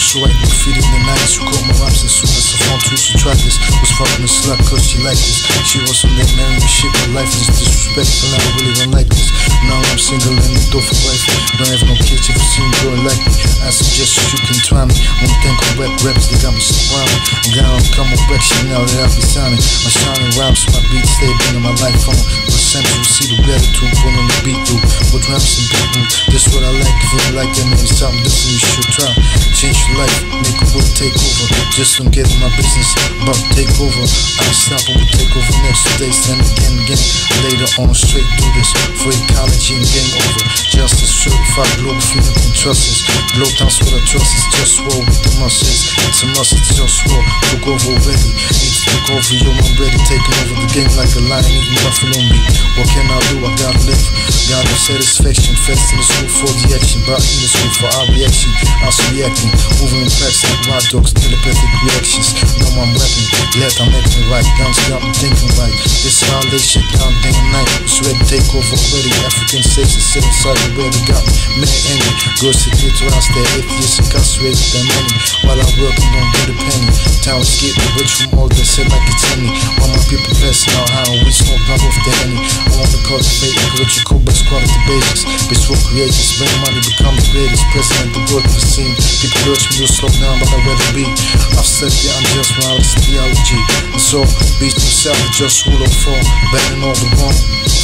so I defeated the night, who caught my raps as soon as I found try this. Was fucking a slut cause she liked this. She was on that marrying shit, my life is disrespectful. I really don't like this. Now I'm single and a door for wife. Don't have no kids if you see me girl like me. I suggest you can try me. One thing on rap raps, they got me surrounded. I'm gonna come on back shit now that I be signing. My shining rhymes, my beats, stay been in my life phone. But central, see the gratitude, on the beat through. With raps and beat This what I like, if you like that, man, something different, you should try. Change life, make a world take over. Just don't get in my business, about take over. I'll stop and we take over next days, then again, again. Later on, straight through this. For ecology and game over. Justice certified, global freedom and trust us. Blow down what I trust is just war with the muscles. It's a must, it's just war. Look over already. Need to over, yo, I'm ready. Taking over the game like a lion eating buffalo meat. What can I do? I gotta live. Gotta satisfaction. Fest in the school for the action. Brought in the school for our reaction. Us reacting. Moving in packs like wild dogs. Telepathic reactions. No, I'm rapping. Let I'm acting right. Guns got me thinking right. This how they shit down day and night. It's take over already. African states and sit inside the where they got me. Man angry. Girls to get to us. They're atheists incarcerated. Them money. While I'm working, don't get a penny. Towns get rich from all this shit like it's any. While my people passing out how we smoke rub off the henny. I wanna cultivate ecological best quality basics. Bitch for creators, bring money become the greatest. President the of the scene. People urge me to slow down, but I'd rather be. I've said the unjust morality theology. And so, beast himself, just rule of four. Banning all the wrong.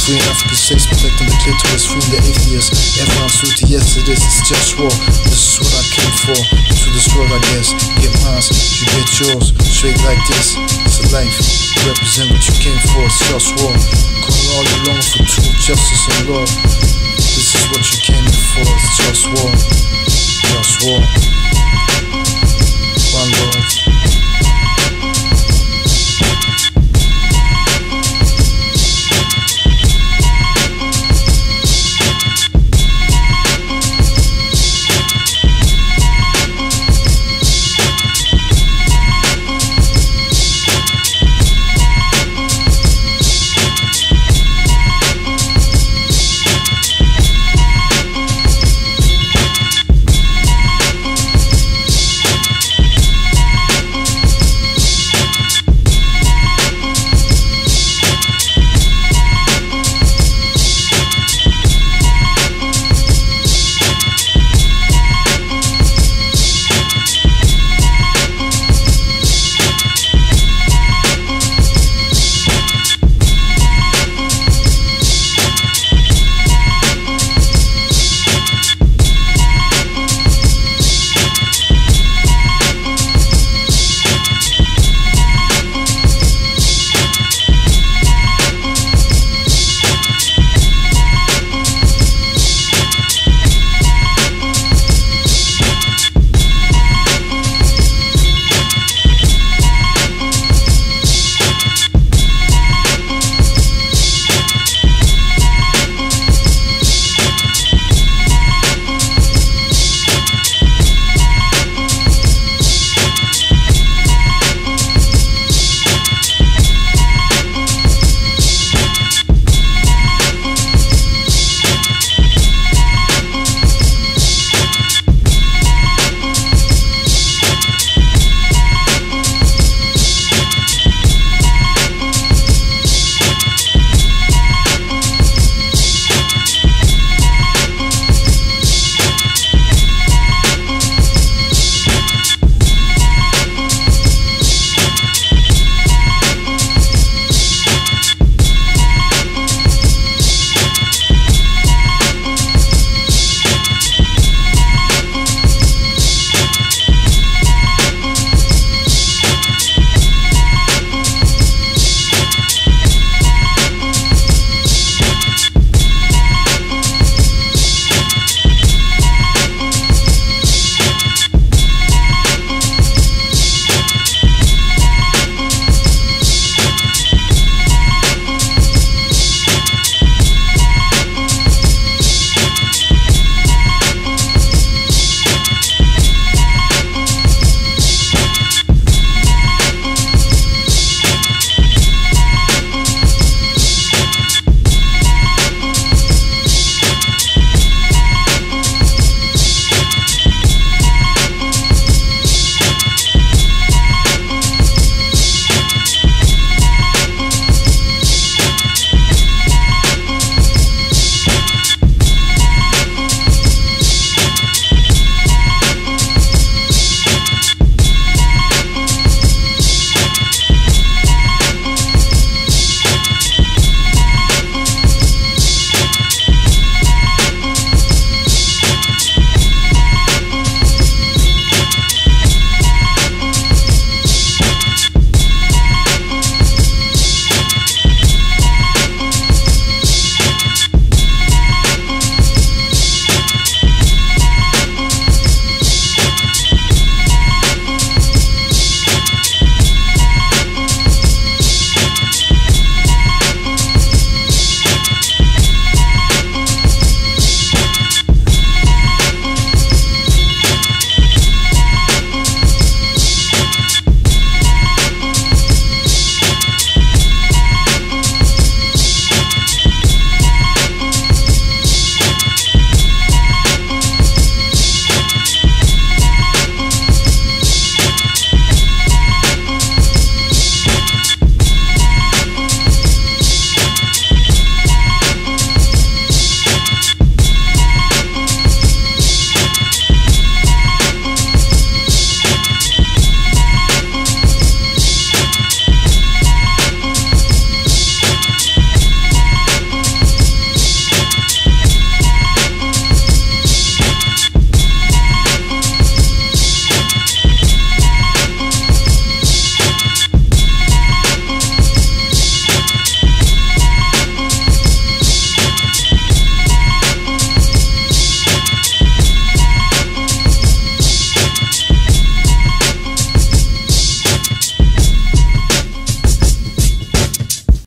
Free African states, protecting the clitoris, freeing the atheists. Everyone's suited, yes it is, it's just war. This is what I came for. To this world, I guess. Get mine, you get yours. Straight like this, it's a life. Represent what you came for, it's just war. Calling all along for truth, justice, and love. This is what you came for. Just war. Just war. One word.